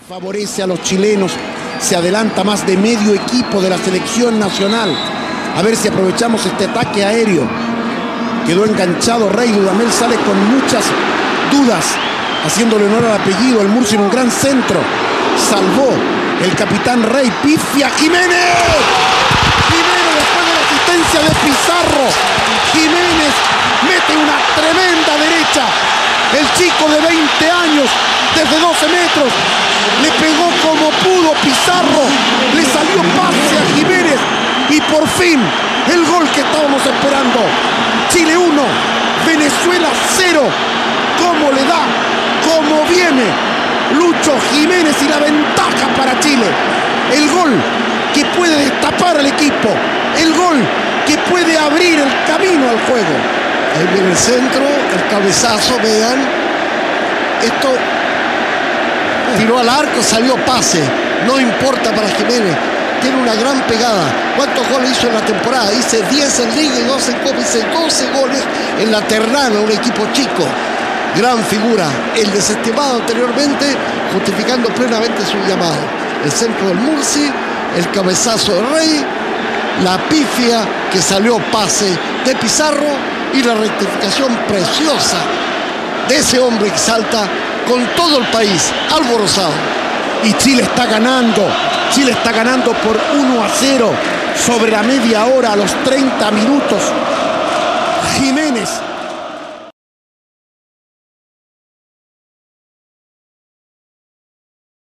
favorece a los chilenos. Se adelanta más de medio equipo de la selección nacional. A ver si aprovechamos este ataque aéreo. Quedó enganchado Rey Dudamel, sale con muchas dudas, haciéndole honor al apellido. El Murcia en un gran centro. Salvó el capitán Rey. Pifia Jiménez. Jiménez después de la asistencia de Pizarro. Jiménez mete una tremenda derecha. El chico de 20 años desde 12 metros. Le pegó como pudo Pizarro. Le salió pase a Jiménez. Y por fin el gol que estábamos esperando. Chile 1, Venezuela 0. ¿Cómo le da? ¿Cómo viene? Lucho Jiménez y la ventaja para Chile. El gol que puede destapar al equipo. El gol que puede abrir el camino al juego. Ahí viene el centro, el cabezazo, vean. Esto tiró al arco, salió pase. No importa para Jiménez. Tiene una gran pegada. ¿Cuántos goles hizo en la temporada? Hice 10 en Liga y 12 en Copa. Hice 12 goles en la Terrana, un equipo chico. Gran figura. El desestimado anteriormente, justificando plenamente su llamado. El centro del Murci, el cabezazo de Rey, la pifia que salió pase de Pizarro y la rectificación preciosa de ese hombre que salta con todo el país alborozado. Y Chile está ganando. Chile está ganando por 1 a 0 sobre la media hora a los 30 minutos. Jiménez